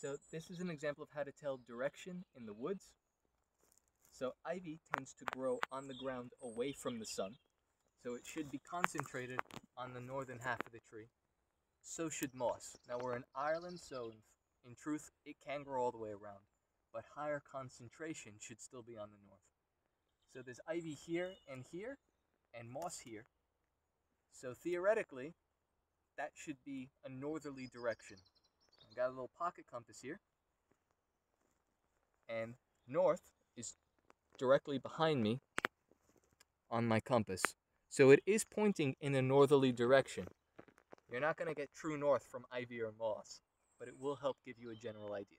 So this is an example of how to tell direction in the woods. So ivy tends to grow on the ground away from the sun. So it should be concentrated on the northern half of the tree. So should moss. Now we're in Ireland, so in, in truth, it can grow all the way around. But higher concentration should still be on the north. So there's ivy here and here, and moss here. So theoretically, that should be a northerly direction. Got a little pocket compass here. And north is directly behind me on my compass. So it is pointing in a northerly direction. You're not going to get true north from ivy or moss, but it will help give you a general idea.